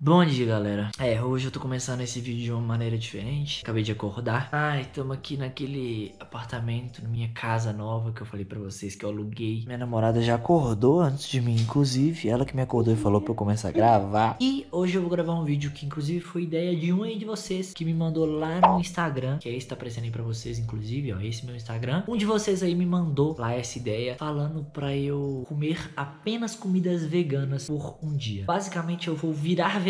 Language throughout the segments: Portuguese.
Bom dia, galera. É, hoje eu tô começando esse vídeo de uma maneira diferente. Acabei de acordar. Ai, estamos aqui naquele apartamento, na minha casa nova que eu falei pra vocês que eu aluguei. Minha namorada já acordou antes de mim, inclusive. Ela que me acordou e falou pra eu começar a gravar. E hoje eu vou gravar um vídeo que, inclusive, foi ideia de um aí de vocês que me mandou lá no Instagram. Que é esse que tá aparecendo aí pra vocês, inclusive, ó. Esse meu Instagram. Um de vocês aí me mandou lá essa ideia falando pra eu comer apenas comidas veganas por um dia. Basicamente, eu vou virar vegano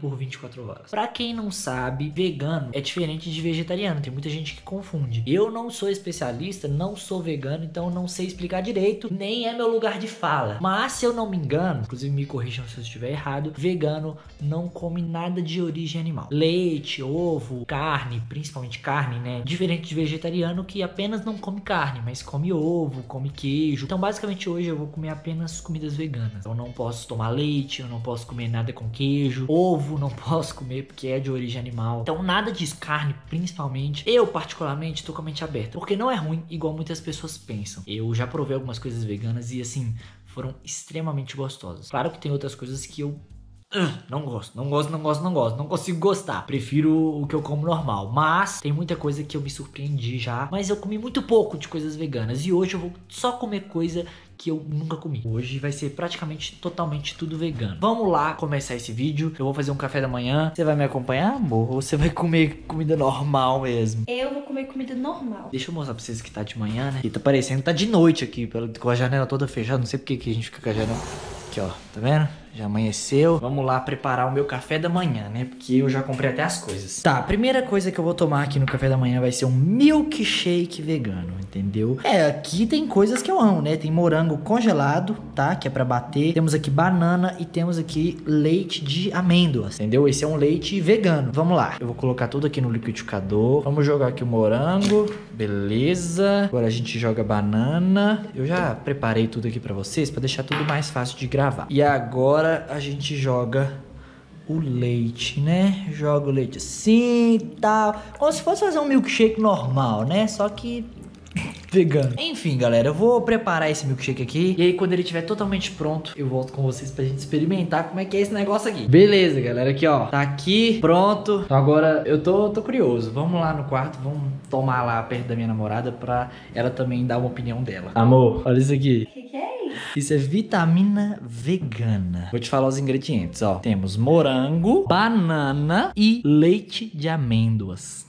por 24 horas. Pra quem não sabe, vegano é diferente de vegetariano. Tem muita gente que confunde. Eu não sou especialista, não sou vegano, então não sei explicar direito, nem é meu lugar de fala. Mas se eu não me engano, inclusive me corrijam se eu estiver errado, vegano não come nada de origem animal. Leite, ovo, carne, principalmente carne, né? Diferente de vegetariano que apenas não come carne, mas come ovo, come queijo. Então, basicamente hoje eu vou comer apenas comidas veganas. Eu não posso tomar leite, eu não posso comer nada com queijo, ovo não posso comer porque é de origem animal. Então nada disso, carne principalmente. Eu particularmente tô com a mente aberta, porque não é ruim igual muitas pessoas pensam. Eu já provei algumas coisas veganas e assim, foram extremamente gostosas. Claro que tem outras coisas que eu não gosto, não gosto, não gosto, não gosto, não consigo gostar. Prefiro o que eu como normal. Mas tem muita coisa que eu me surpreendi já. Mas eu comi muito pouco de coisas veganas. E hoje eu vou só comer coisa que eu nunca comi. Hoje vai ser praticamente totalmente tudo vegano. Vamos lá começar esse vídeo. Eu vou fazer um café da manhã. Você vai me acompanhar, amor? Ou você vai comer comida normal mesmo? Eu vou comer comida normal. Deixa eu mostrar pra vocês que tá de manhã, né? E tá parecendo que tá de noite aqui, com a janela toda fechada. Não sei porque que a gente fica com a janela. Aqui, ó. Tá vendo? Já amanheceu. Vamos lá preparar o meu café da manhã, né? Porque eu já comprei até as coisas. Tá, a primeira coisa que eu vou tomar aqui no café da manhã vai ser um milkshake vegano, entendeu? É, aqui tem coisas que eu amo, né? Tem morango congelado, tá? Que é pra bater. Temos aqui banana e temos aqui leite de amêndoas, entendeu? Esse é um leite vegano. Vamos lá. Eu vou colocar tudo aqui no liquidificador. Vamos jogar aqui o morango. Beleza. Agora a gente joga banana. Eu já preparei tudo aqui pra vocês pra deixar tudo mais fácil de gravar. E agora agora a gente joga o leite, né? Joga o leite assim e tal. Como se fosse fazer um milkshake normal, né? Só que vegano. Enfim, galera, eu vou preparar esse milkshake aqui. E aí, quando ele estiver totalmente pronto, eu volto com vocês pra gente experimentar como é que é esse negócio aqui. Beleza, galera, aqui, ó. Tá aqui, pronto. Então agora eu tô, tô curioso. Vamos lá no quarto, vamos tomar lá perto da minha namorada pra ela também dar uma opinião dela. Amor, olha isso aqui. Isso? É vitamina vegana. Vou te falar os ingredientes, ó. Temos morango, banana e leite de amêndoas.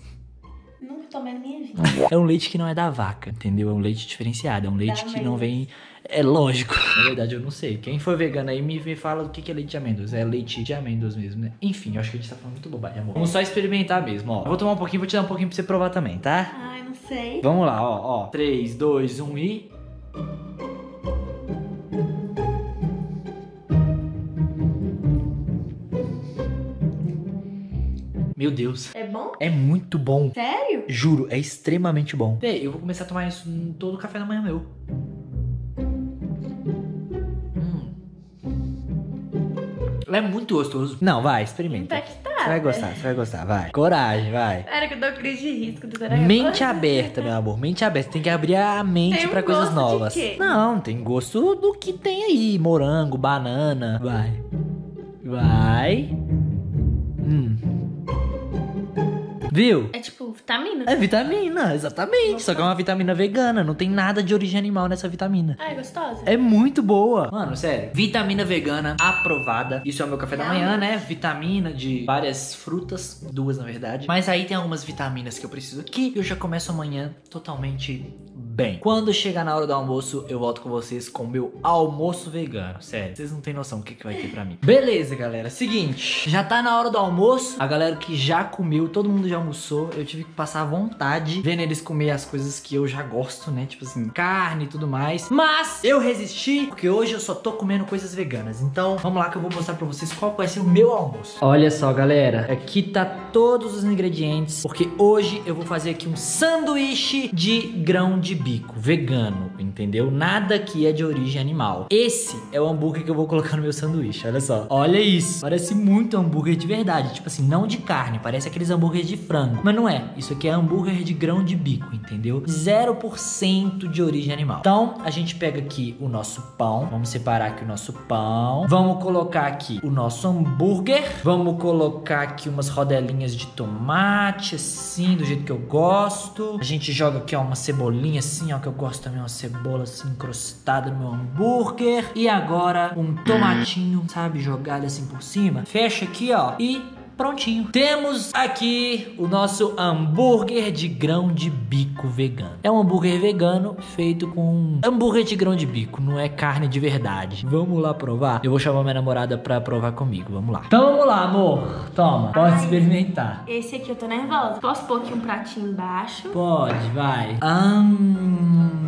Nunca tomei na minha vida. É um leite que não é da vaca, entendeu? É um leite diferenciado. É um leite Da que não vem. É lógico. Na verdade, eu não sei. Quem for vegano aí me, fala o que que é leite de amêndoas. É leite de amêndoas mesmo, né? Enfim, eu acho que a gente tá falando muito bobagem, amor. Vamos só experimentar mesmo, ó. Eu vou tomar um pouquinho, vou te dar um pouquinho pra você provar também, tá? Ai, não sei. Vamos lá, ó, ó. 3, 2, 1 e. Meu Deus. É bom? É muito bom. Sério? Juro, é extremamente bom. Véi, eu vou começar a tomar isso em todo o café da manhã meu. Hum. É muito gostoso. Não, vai, experimenta. Impactada. Você vai gostar, você vai gostar, vai. Coragem, vai. Era que eu dou crise de risco. do que Mente aberta, meu amor. Mente aberta. Tem que abrir a mente Tem um pra coisas gosto de novas. quê? Não, tem gosto do que tem aí. Morango, banana. Vai. Vai. Hum. Viu? É tipo vitamina. É vitamina, exatamente. Só que é uma vitamina vegana. Não tem nada de origem animal nessa vitamina. Ah, é gostosa? É muito boa. Mano, sério. Vitamina vegana aprovada. Isso é o meu café da manhã, né? Vitamina de várias frutas. Duas, na verdade. Mas aí tem algumas vitaminas que eu preciso aqui. E eu já começo amanhã totalmente bem. Quando chegar na hora do almoço, eu volto com vocês com o meu almoço vegano. Sério. Vocês não têm noção do que, que vai ter pra mim. Beleza, galera. Seguinte. Já tá na hora do almoço. A galera que já comeu, todo mundo já almoçou. Eu tive que passar vontade vendo eles comer as coisas que eu já gosto, né? Tipo assim, carne e tudo mais. Mas eu resisti, porque hoje eu só tô comendo coisas veganas. Então, vamos lá que eu vou mostrar pra vocês qual vai ser o meu almoço. Olha só, galera. Aqui tá todos os ingredientes, porque hoje eu vou fazer aqui um sanduíche de grão de bico, vegano, entendeu? Nada que é de origem animal. Esse é o hambúrguer que eu vou colocar no meu sanduíche, olha só. Olha isso. Parece muito hambúrguer de verdade, tipo assim, não de carne, parece aqueles hambúrgueres de frango. Mas não é, isso aqui é hambúrguer de grão de bico, entendeu? 0% de origem animal. Então, a gente pega aqui o nosso pão. Vamos separar aqui o nosso pão. Vamos colocar aqui o nosso hambúrguer. Vamos colocar aqui umas rodelinhas de tomate, assim, do jeito que eu gosto. A gente joga aqui, ó, uma cebolinha assim, ó, que eu gosto também, uma cebola assim encrustada no meu hambúrguer. E agora um tomatinho, sabe, jogado assim por cima. Fecha aqui, ó, e Prontinho. Temos aqui o nosso hambúrguer de grão de bico vegano. É um hambúrguer vegano feito com hambúrguer de grão de bico, não é carne de verdade. Vamos lá provar? Eu vou chamar minha namorada pra provar comigo. Vamos lá. Então vamos lá, amor. Toma, pode Ai. experimentar. Esse aqui eu tô nervosa. Posso pôr aqui um pratinho embaixo? Pode, vai. Hum...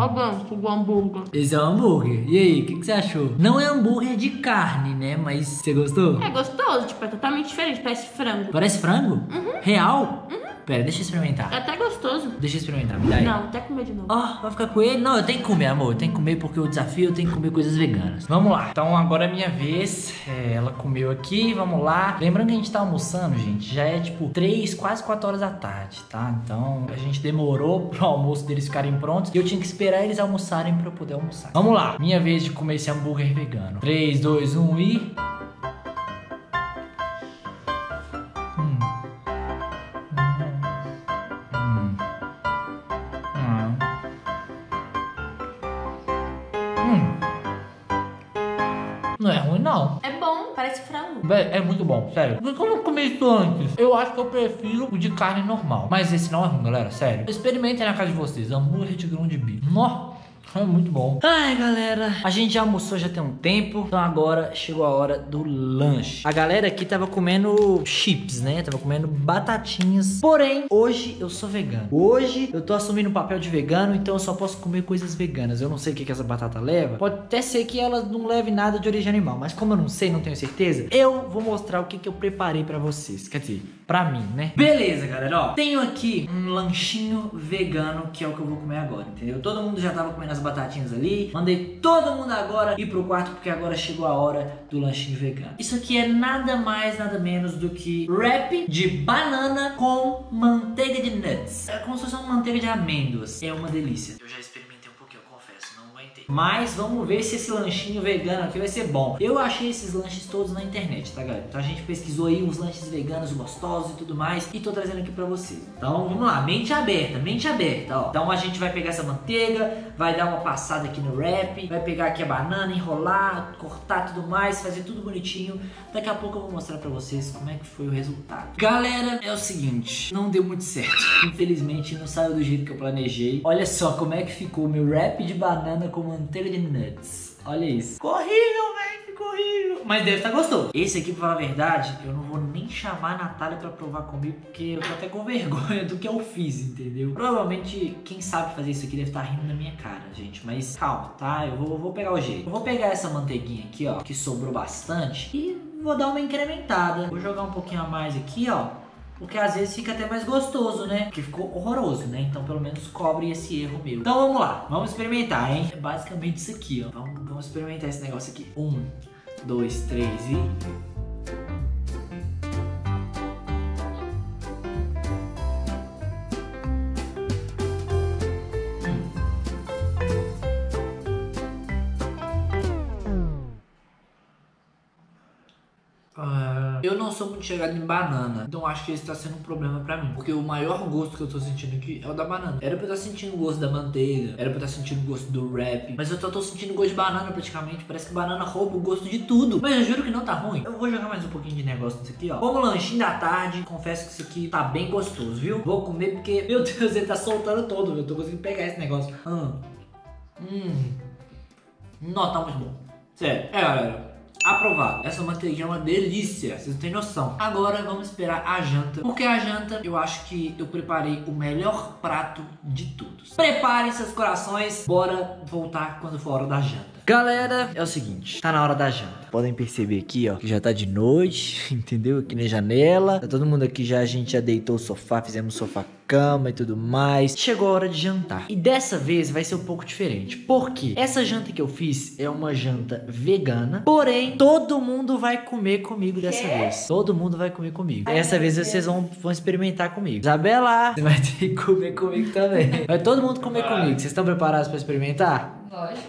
Ó, o hambúrguer. Esse é um hambúrguer. E aí, o que, que você achou? Não é hambúrguer de carne, né? Mas você gostou? É gostoso, tipo, é totalmente diferente, parece frango. Parece frango? Real? Pera, deixa eu experimentar. É até gostoso. Deixa eu experimentar, me dá aí. Não, até comer de novo. Ó, vai ficar com ele? Não, eu tenho que comer, amor. Eu tenho que comer porque o desafio eu tenho que comer coisas veganas. Vamos lá. Então agora é minha vez. É, ela comeu aqui, vamos lá. Lembrando que a gente tá almoçando, gente. Já é tipo 3, quase 4 horas da tarde, tá? Então a gente demorou pro almoço deles ficarem prontos. E eu tinha que esperar eles almoçarem pra eu poder almoçar. Vamos lá. Minha vez de comer esse hambúrguer vegano. 3, 2, 1 e. parece frango. Véi, é muito bom, sério. Por que eu não comi isso antes? Eu acho que eu prefiro o de carne normal. Mas esse não é ruim, galera, sério. Experimentem na casa de vocês. Hambúrguer de grão de bico. Nó. É muito bom. Ai, galera. A gente já almoçou já tem um tempo. Então agora chegou a hora do lanche. A galera aqui tava comendo chips, né? Tava comendo batatinhas. Porém, hoje eu sou vegano. Hoje eu tô assumindo o papel de vegano, então eu só posso comer coisas veganas. Eu não sei o que, que essa batata leva. Pode até ser que ela não leve nada de origem animal. Mas como eu não sei, não tenho certeza, eu vou mostrar o que, que eu preparei pra vocês. Quer dizer, pra mim, né? Beleza, galera. Ó, tenho aqui um lanchinho vegano que é o que eu vou comer agora, entendeu? Todo mundo já tava comendo as batatinhas ali. Mandei todo mundo agora ir pro quarto porque agora chegou a hora do lanchinho vegano. Isso aqui é nada mais, nada menos do que wrap de banana com manteiga de nuts. É como se fosse uma manteiga de amêndoas. É uma delícia. Eu já experimentei um pouquinho, eu confesso, não aguentei. Mas vamos ver se esse lanchinho vegano aqui vai ser bom. Eu achei esses lanches todos na internet, tá, galera? Então a gente pesquisou aí uns lanches veganos gostosos e tudo mais e tô trazendo aqui pra vocês. Então vamos lá, mente aberta, mente aberta, ó. Então a gente vai pegar essa manteiga, vai dar uma passada aqui no wrap, vai pegar aqui a banana, enrolar, cortar tudo mais, fazer tudo bonitinho. Daqui a pouco eu vou mostrar pra vocês como é que foi o resultado. Galera, é o seguinte, não deu muito certo. Infelizmente não saiu do jeito que eu planejei. Olha só como é que ficou meu wrap de banana com manteiga de nuts. Olha isso. Ficou horrível, velho. Ficou horrível. Mas deve estar gostoso. Esse aqui, pra falar a verdade, eu não vou nem chamar a Natália pra provar comigo, porque eu tô até com vergonha do que eu fiz, entendeu? Provavelmente, quem sabe fazer isso aqui deve estar rindo na minha cara, gente. Mas calma, tá? Eu vou, vou pegar o jeito. Eu vou pegar essa manteiguinha aqui, ó, que sobrou bastante, e vou dar uma incrementada. Vou jogar um pouquinho a mais aqui, ó. Porque às vezes fica até mais gostoso, né? Porque ficou horroroso, né? Então pelo menos cobre esse erro meu. Então vamos lá, vamos experimentar, hein? É basicamente isso aqui, ó. Vamos, vamos experimentar esse negócio aqui. Um, dois, três e. Eu não sou muito chegado em banana, então acho que esse tá sendo um problema pra mim. Porque o maior gosto que eu tô sentindo aqui é o da banana. Era pra eu estar sentindo o gosto da manteiga, era pra eu estar sentindo o gosto do wrap, mas eu só tô sentindo gosto de banana praticamente. Parece que banana rouba o gosto de tudo. Mas eu juro que não tá ruim. Eu vou jogar mais um pouquinho de negócio nisso aqui, ó. Como lanchinho da tarde, confesso que isso aqui tá bem gostoso, viu? Vou comer porque, meu Deus, ele tá soltando todo, eu tô conseguindo pegar esse negócio. Hum. Hum. Não, tá muito bom. Sério. É, galera. Aprovado. Essa manteiguinha é uma delícia, vocês não têm noção. Agora vamos esperar a janta. Porque a janta, eu acho que eu preparei o melhor prato de todos. Preparem seus corações, bora voltar quando for hora da janta. Galera, é o seguinte, tá na hora da janta. Podem perceber aqui, ó, que já tá de noite, entendeu? Aqui na janela. Tá todo mundo aqui já, a gente já deitou o sofá, fizemos sofá cama e tudo mais. Chegou a hora de jantar. E dessa vez vai ser um pouco diferente. Porque essa janta que eu fiz é uma janta vegana. Porém, todo mundo vai comer comigo dessa Quê? vez. Todo mundo vai comer comigo. Ai, Essa vez Deus. vocês vão, vão experimentar comigo. Isabela, você vai ter que comer comigo também. Vai todo mundo comer comigo. Vocês estão preparados pra experimentar? Lógico.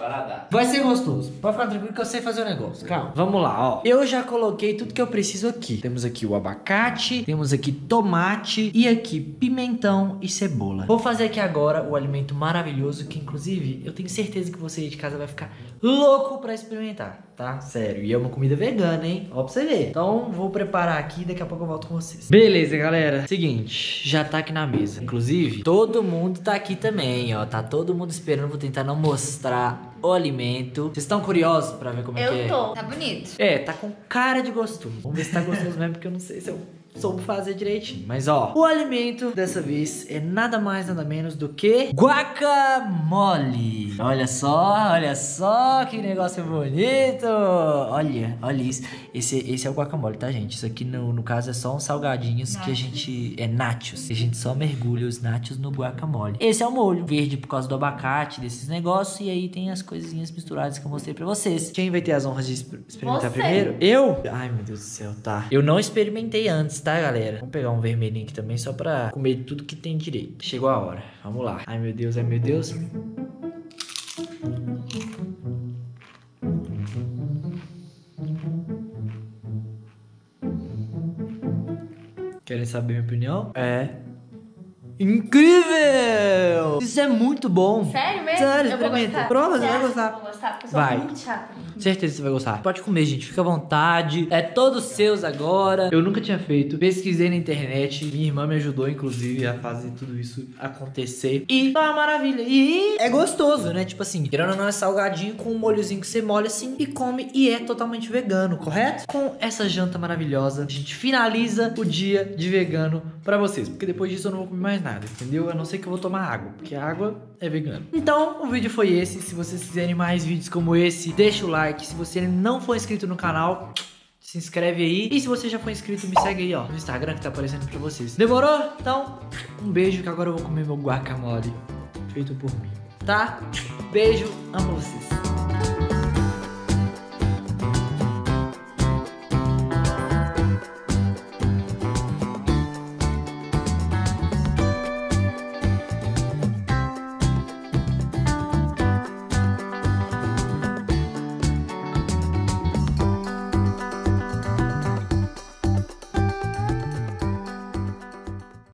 Vai ser gostoso. Pode ficar tranquilo que eu sei fazer o negócio. Calma. Vamos lá, ó. Eu já coloquei tudo que eu preciso aqui. Temos aqui o abacate, temos aqui tomate e aqui pimentão e cebola. Vou fazer aqui agora o alimento maravilhoso que inclusive eu tenho certeza que você aí de casa vai ficar louco pra experimentar, tá? Sério. E é uma comida vegana, hein? Ó pra você ver. Então vou preparar aqui e daqui a pouco eu volto com vocês. Beleza, galera. Seguinte, já tá aqui na mesa. Inclusive, todo mundo tá aqui também, ó. Tá todo mundo esperando. Vou tentar não mostrar o alimento. Vocês estão curiosos pra ver como é que é? Eu tô. Tá bonito. É, tá com cara de gostoso. Vamos ver se tá gostoso mesmo, porque eu não sei se eu soube fazer direitinho. Mas ó, o alimento dessa vez é nada mais, nada menos do que guacamole. Olha só, olha só que negócio bonito. Olha, olha isso. Esse, esse é o guacamole, tá, gente? Isso aqui no, no caso é só uns salgadinhos que a gente. É nachos. A gente só mergulha os nachos no guacamole. Esse é o molho verde por causa do abacate, desses negócios. E aí tem as coisinhas misturadas que eu mostrei pra vocês. Quem vai ter as honras de exper- experimentar Você. primeiro? Eu? Ai, meu Deus do céu, tá. Eu não experimentei antes, tá, galera? Vamos pegar um vermelhinho aqui também só pra comer tudo que tem direito. Chegou a hora. Vamos lá. Ai, meu Deus, ai, meu Deus. Querem saber minha opinião? É. Incrível! Isso é muito bom. Sério mesmo? Sério, eu experimenta. Prova, você vai gostar. Vou gostar, porque eu sou Vai. muito chata. Certeza que você vai gostar. Pode comer, gente. Fica à vontade. É todos seus agora. Eu nunca tinha feito. Pesquisei na internet. Minha irmã me ajudou, inclusive, a fazer tudo isso acontecer. E tá uma maravilha. E é gostoso, né? Tipo assim, querendo ou não, é salgadinho com um molhozinho que você molha assim e come. E é totalmente vegano, correto? Com essa janta maravilhosa, a gente finaliza o dia de vegano pra vocês. Porque depois disso eu não vou comer mais nada, entendeu? A não ser que eu vou tomar água. Porque água é vegana. Então, o vídeo foi esse. Se vocês quiserem mais vídeos como esse, deixa o like. Se você não for inscrito no canal, se inscreve aí. E se você já for inscrito, me segue aí, ó, no Instagram que tá aparecendo pra vocês. Demorou? Então, um beijo que agora eu vou comer meu guacamole feito por mim. Tá? Beijo, amo vocês.